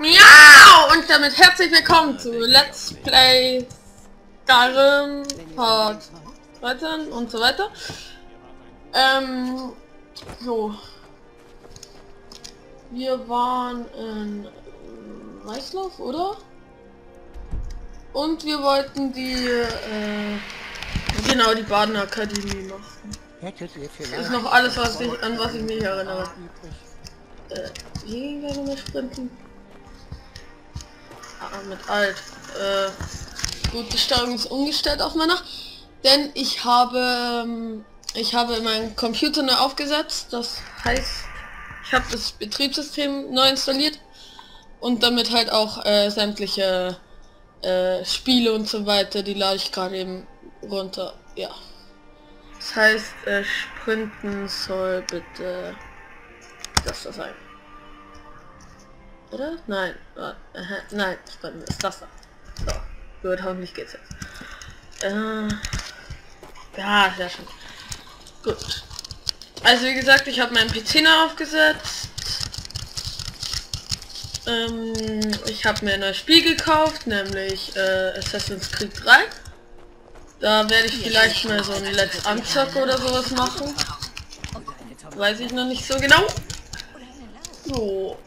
Miau! Und damit herzlich willkommen zu Let's Play Skyrim Part 13 und so weiter. Ähm, so. Wir waren in Weißlauf, oder? Und wir wollten die, äh, genau, die Badenakademie machen. Das ist noch alles, was ich, an was ich mich erinnere. Äh, hier ging wir nochmal sprinten. Mit alt. Äh, gut, die Steuerung ist umgestellt auf meiner. Denn ich habe, ähm, ich habe meinen Computer neu aufgesetzt. Das heißt, ich habe das Betriebssystem neu installiert. Und damit halt auch äh, sämtliche äh, Spiele und so weiter, die lade ich gerade eben runter. Ja. Das heißt, äh, sprinten soll bitte das da sein. Oder? Nein. Äh, nein, sprinten ist das da. So. Gut, hoffentlich geht's jetzt. Äh, ja, sehr schön. Gut. Also wie gesagt, ich habe meinen PC neu aufgesetzt. Ähm, ich habe mir ein neues Spiel gekauft, nämlich äh, Assassin's Creed 3. Da werde ich vielleicht mal so ein Let's Unzock oder sowas machen. Weiß ich noch nicht so genau. So.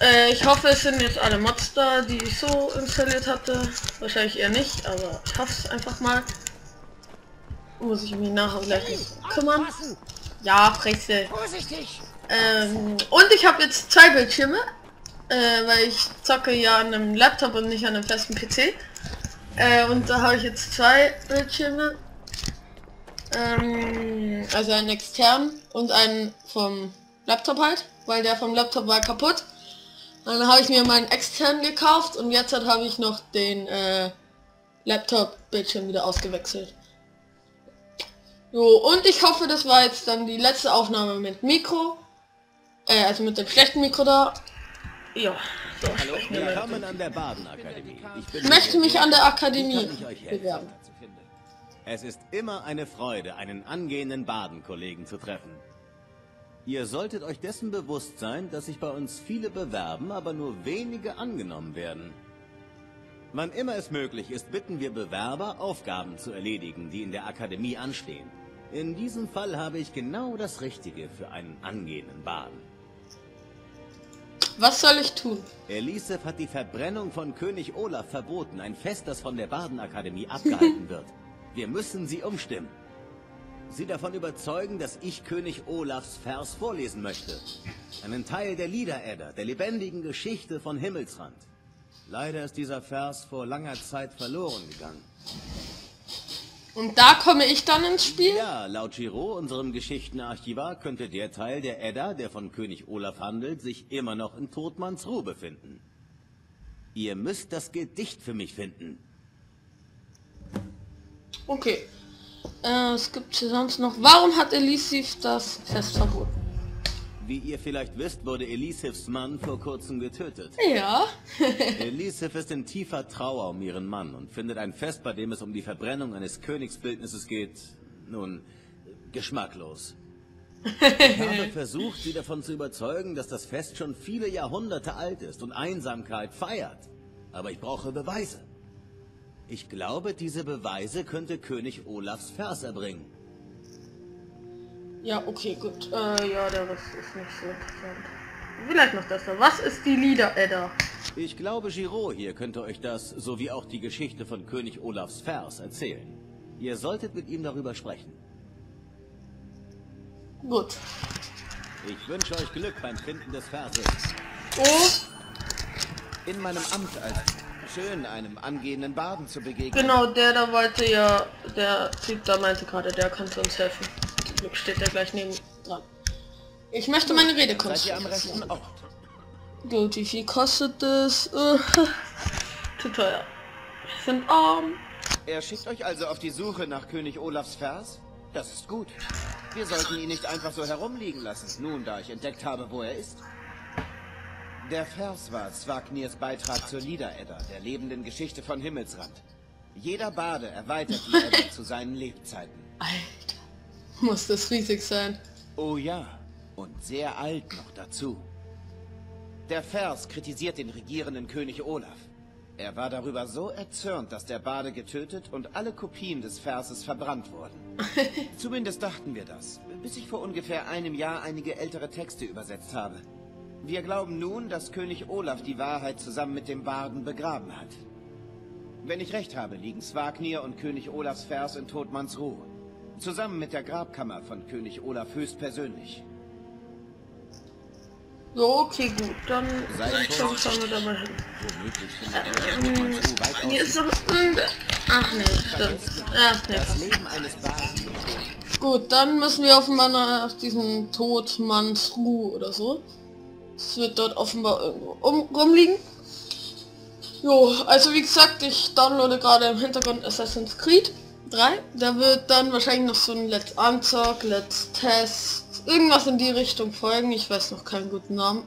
Äh, ich hoffe, es sind jetzt alle Mods da, die ich so installiert hatte. Wahrscheinlich eher nicht, aber ich hoffe es einfach mal. Muss ich mich nachher gleich noch kümmern. Ja, Presse. Vorsichtig! Ähm, und ich habe jetzt zwei Bildschirme, äh, weil ich zocke ja an einem Laptop und nicht an einem festen PC. Äh, und da habe ich jetzt zwei Bildschirme. Ähm, also einen externen und einen vom Laptop halt, weil der vom Laptop war kaputt. Dann habe ich mir meinen externen gekauft und jetzt halt habe ich noch den äh, Laptop-Bildschirm wieder ausgewechselt. So, und ich hoffe, das war jetzt dann die letzte Aufnahme mit Mikro. Äh, also mit dem schlechten Mikro da. Ja, so Hallo, willkommen an der Badenakademie. Ich bin Ich möchte mich an der Akademie bewerben. Es ist immer eine Freude, einen angehenden Badenkollegen zu treffen. Ihr solltet euch dessen bewusst sein, dass sich bei uns viele bewerben, aber nur wenige angenommen werden. Wann immer es möglich ist, bitten wir Bewerber, Aufgaben zu erledigen, die in der Akademie anstehen. In diesem Fall habe ich genau das Richtige für einen angehenden Baden. Was soll ich tun? Elisef hat die Verbrennung von König Olaf verboten, ein Fest, das von der Badenakademie abgehalten wird. Wir müssen sie umstimmen. Sie davon überzeugen, dass ich König Olafs Vers vorlesen möchte. Einen Teil der Liederedda, der lebendigen Geschichte von Himmelsrand. Leider ist dieser Vers vor langer Zeit verloren gegangen. Und da komme ich dann ins Spiel? Ja, laut Giro, unserem Geschichtenarchivar, könnte der Teil der Edda, der von König Olaf handelt, sich immer noch in Todmanns Ruhe befinden. Ihr müsst das Gedicht für mich finden. Okay. Äh, es gibt hier sonst noch. Warum hat Elisif das Fest verboten? Wie ihr vielleicht wisst, wurde Elisifs Mann vor kurzem getötet. Ja. Elisif ist in tiefer Trauer um ihren Mann und findet ein Fest, bei dem es um die Verbrennung eines Königsbildnisses geht, nun, geschmacklos. Ich habe versucht, sie davon zu überzeugen, dass das Fest schon viele Jahrhunderte alt ist und Einsamkeit feiert. Aber ich brauche Beweise. Ich glaube, diese Beweise könnte König Olafs Vers erbringen. ja, okay, gut. Äh, ja, der Rest ist nicht so interessant. Vielleicht noch das da. Was ist die Lieder-Edda? Ich glaube, Giro hier könnte euch das, sowie auch die Geschichte von König Olafs Vers erzählen. Ihr solltet mit ihm darüber sprechen. Gut. Ich wünsche euch Glück beim Finden des Verses. Oh, In meinem Amt als schön einem angehenden Baden zu begegnen. genau, der da wollte ja, der Typ da meinte gerade, der könnte uns helfen. Zum Glück steht der gleich neben dran. Ich möchte meine Rede konstruieren. Gut, wie viel kostet das? Zu teuer. Wir sind arm. Er schickt euch also auf die Suche nach König Olafs Vers? Das ist gut. Wir sollten ihn nicht einfach so herumliegen lassen, nun da ich entdeckt habe, wo er ist. Der Vers war Swagnirs Beitrag zur Liederedda, der lebenden Geschichte von Himmelsrand. Jeder Bade erweitert die Edda zu seinen Lebzeiten. Alter. Muss das riesig sein. Oh ja, und sehr alt noch dazu. Der Vers kritisiert den regierenden König Olaf. Er war darüber so erzürnt, dass der Bade getötet und alle Kopien des Verses verbrannt wurden. Zumindest dachten wir das, bis ich vor ungefähr einem Jahr einige ältere Texte übersetzt habe. Wir glauben nun, dass König Olaf die Wahrheit zusammen mit dem Barden begraben hat. Wenn ich recht habe, liegen Swagnir und König Olafs Vers in Todmanns Ruhe. Zusammen mit der Grabkammer von König Olaf höchstpersönlich. So, okay, gut. Dann schauen wir da mal hin. Ruhe weitaus Hier ist noch irgendein... Ach nee, stimmt. Ja, nee. Gut, dann müssen wir offenbar noch auf diesen Todmannsruh oder so. Es wird dort offenbar irgendwo um, rumliegen. Jo, also wie gesagt, ich downloade gerade im Hintergrund Assassin's Creed 3. Da wird dann wahrscheinlich noch so ein Let's Unzock, Let's Test, irgendwas in die Richtung folgen. Ich weiß noch keinen guten Namen.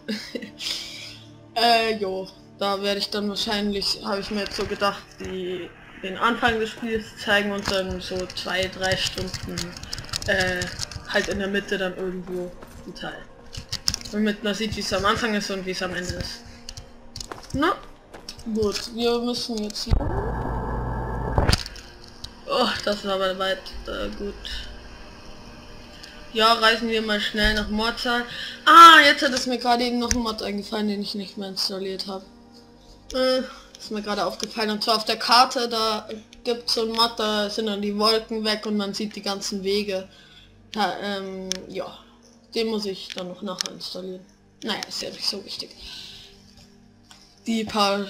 äh, jo, da werde ich dann wahrscheinlich, habe ich mir jetzt so gedacht, die, den Anfang des Spiels zeigen und dann so zwei, drei Stunden äh, halt in der Mitte dann irgendwo ein Teil. Damit man sieht, wie es am Anfang ist und wie es am Ende ist. Na, gut, wir müssen jetzt... Oh, das ist aber weit äh, gut. Ja, reisen wir mal schnell nach Mordzahl. Ah, jetzt hat es mir gerade eben noch ein Mod eingefallen, den ich nicht mehr installiert habe. Äh, ist mir gerade aufgefallen. Und zwar auf der Karte, da gibt es so ein Mod, da sind dann die Wolken weg und man sieht die ganzen Wege. Da, ähm, ja. Den muss ich dann noch nachher installieren. Naja, ist ja nicht so wichtig. Die paar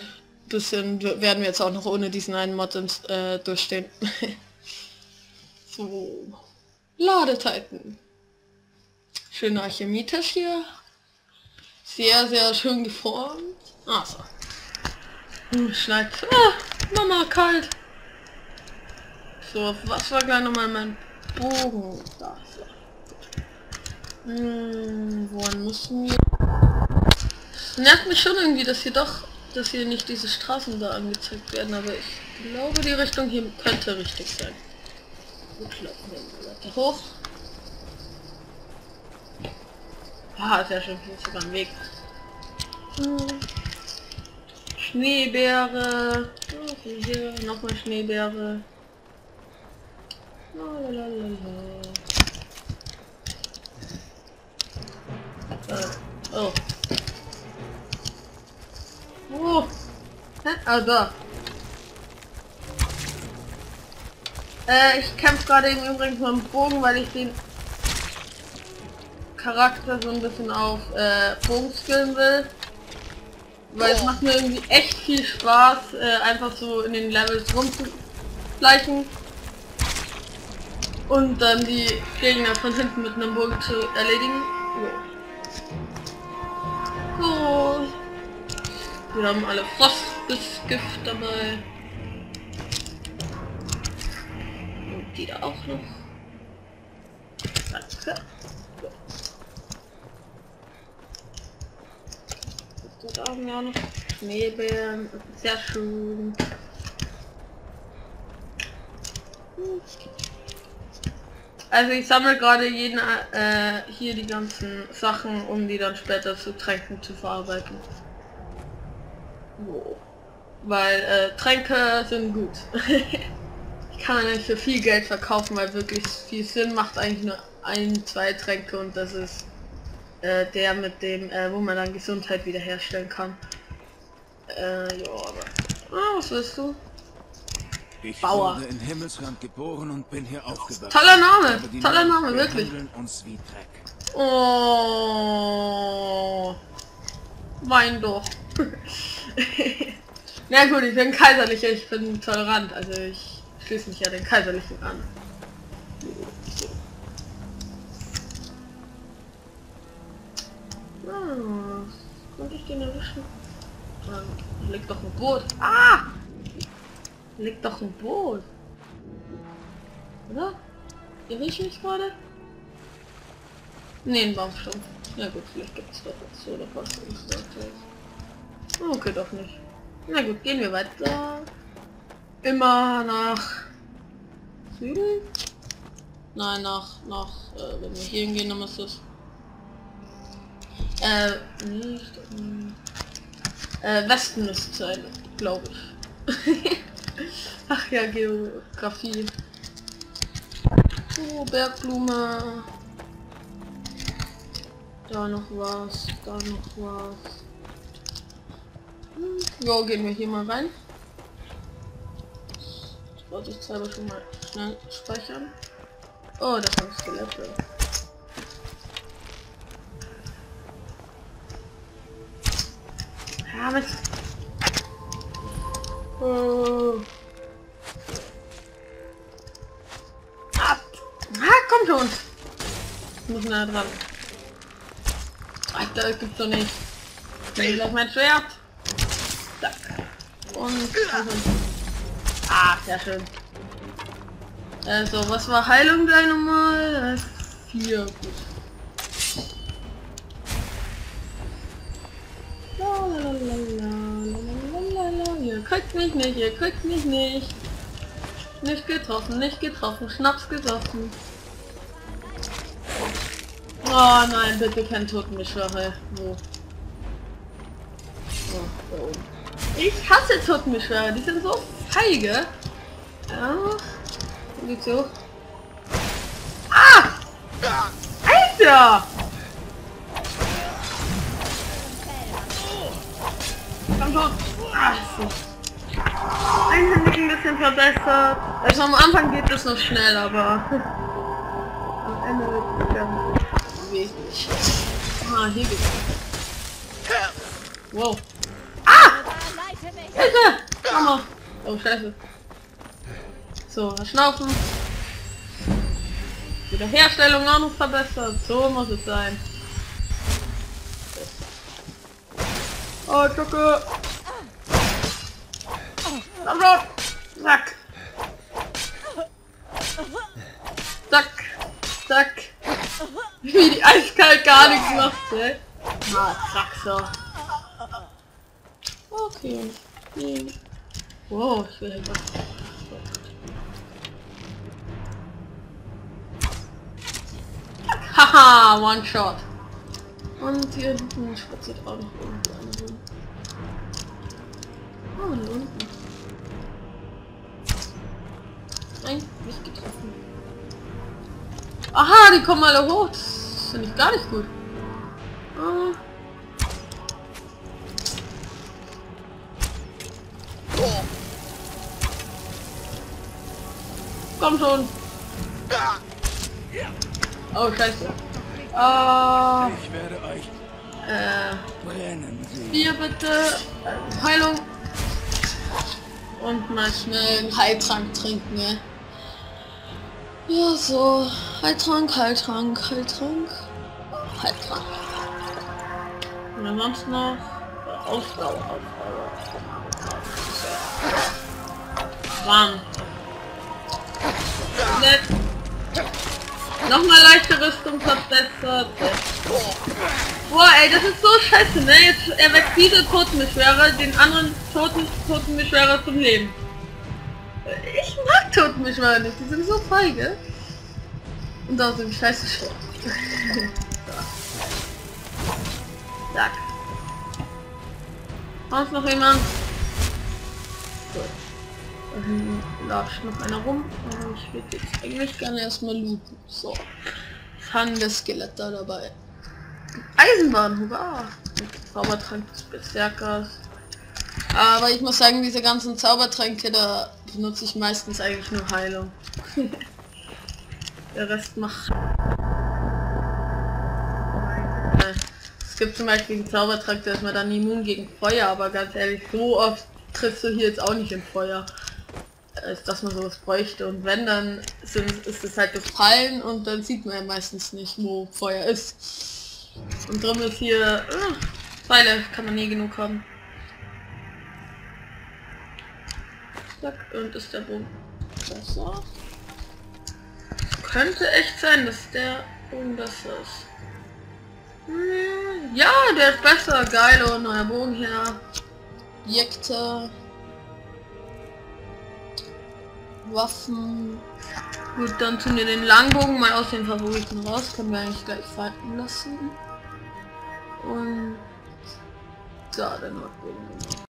bisschen werden wir jetzt auch noch ohne diesen einen Mod äh, durchstehen. so. Ladezeiten. Schöner Chemietisch hier. Sehr, sehr schön geformt. Ah, so. Hm, Schneit. Ah, Mama, kalt. So, was war gleich nochmal mein Bogen? Da, so. Hm, wohin müssen wir? Es nervt mich schon irgendwie, dass hier doch, dass hier nicht diese Straßen da angezeigt werden, aber ich glaube, die Richtung hier könnte richtig sein. Gut, laufen wir weiter hoch. Ah, sehr schön, hier ist sogar ein Weg. Hm. Schneebeere. Oh, hier nochmal Schneebeere. Lalalala. Oh. Oh. Hä? Ah, da. Äh, ich kämpfe gerade eben übrigens mit dem Bogen, weil ich den Charakter so ein bisschen auf äh, Bogen skillen will. Weil es macht mir irgendwie echt viel Spaß, äh, einfach so in den Levels rumzuschleichen. Und dann die Gegner von hinten mit einem Bogen zu erledigen. Jo. So. Wir haben alle Frostgift dabei. Und die da auch noch. Danke. So. Da haben wir auch noch Schneebären. Sehr schön. Hm. Also ich sammle gerade jeden äh, hier die ganzen Sachen, um die dann später zu Tränken zu verarbeiten. Weil äh, Tränke sind gut. ich kann nicht für viel Geld verkaufen, weil wirklich viel Sinn macht eigentlich nur ein, zwei Tränke und das ist äh, der mit dem, äh, wo man dann Gesundheit wiederherstellen kann. Äh, ja, aber... Ah, was willst du? Ich Bauer. wurde in Himmelsrand geboren und bin hier aufgewachsen. Toller Name, toller Name, wirklich. uns wie Dreck. Oh. Wein doch. Na gut, ich bin kaiserlicher, ich bin tolerant, also ich schließe mich ja den kaiserlichen an. Ah, konnte ich den erwischen? Hier liegt doch ein Boot. Ah! Liegt doch ein Boot. Oder? Irre ich mich gerade? Ne, ein Baumstumpf. Ja gut, vielleicht gibt es doch was so oder was. Okay, doch nicht. Na gut, gehen wir weiter. Immer nach Süden? Nein, nach, nach, äh, wenn wir hier hingehen, dann ist es. Äh, nicht. ähm, Äh, Westen zu Ende, glaube ich. Ach ja, Geografie. Oh, Bergblume. Da noch was, da noch was. Hm, Jo, gehen wir hier mal rein. Das wollte ich selber schon mal schnell speichern. Oh, das sind Skelette. Ja, was? Oh. Muss nah dran. Alter, das gibt's doch nicht. Ich nehme gleich mein Schwert. Zack. Und... Ah, sehr schön. Also, was war Heilung gleich nochmal? Vier, gut. Ihr kriegt mich nicht, ihr kriegt mich nicht. Nicht getroffen, nicht getroffen, Schnaps gesoffen. Oh nein, bitte kein Totenbeschwörer. Wo? Oh, da oben. Ich hasse Totenbeschwörer, die sind so feige. Ja. Wo geht's hoch? Ah! Alter! Komm schon! Ah, so. Einhändig ein bisschen verbessert. Also am Anfang geht es noch schnell, aber am Ende wird es ganz beweglich. Ah, hier geht's. Wow. Ah! Hilfe! Mama! Oh, scheiße. So, schnaufen. Wiederherstellung auch noch verbessert. So muss es sein. Oh, Schocke! Komm schon! Zack! Gar nichts macht, ey. Na, zack so. Okay. Hm. Wow, ich will etwas. Haha, One Shot. Und hier hinten spaziert auch noch irgendwo eine rum. Oh, und unten. Nein, nicht getroffen. Aha, die kommen alle hoch. Das finde ich gar nicht gut. Ah. Komm schon. Oh, scheiße. Ah, Ich werde euch äh. Bier bitte. Heilung. Und mal schnell einen Heiltrank trinken, ne? Ja, so. Heiltrank, Heiltrank, Heiltrank. Heiltrank. Und ansonsten noch äh, Ausdauer. Warm. Nett. Nochmal leichte Rüstung verbessert. Boah, ey, das ist so scheiße, ne? Jetzt erweckt diese Totenbeschwerer den anderen Toten Totenbeschwerer zum Leben. Ich mag Totenbeschwerer nicht, die sind so feige. Und außerdem scheiße Schrott. Zack. Sonst noch jemand? Gut. Da hinten latscht noch einer rum. Aber ich würde jetzt eigentlich gerne erstmal looten. So. Handelskelett da dabei. Eisenbahn, hurra! Mit Zaubertrank des Berserkers. Aber ich muss sagen, diese ganzen Zaubertränke, da benutze ich meistens eigentlich nur Heilung. Der Rest macht... Es gibt zum Beispiel einen Zaubertrank, der ist mir dann immun gegen Feuer, aber ganz ehrlich, so oft triffst du hier jetzt auch nicht im Feuer. Als dass man sowas bräuchte. Und wenn, dann sind, ist es halt gefallen und dann sieht man ja meistens nicht, wo Feuer ist. Und drum ist hier... Äh, Pfeile kann man nie genug haben. Zack, und ist der Bogen besser? Könnte echt sein, dass der Bogen besser ist. Hm, Ja, der ist besser. Geil, und neuer Bogen her. Objekte. Waffen. Gut, dann tun wir den Langbogen mal aus den Favoriten raus. Können wir eigentlich gleich falten lassen. Und dann macht wir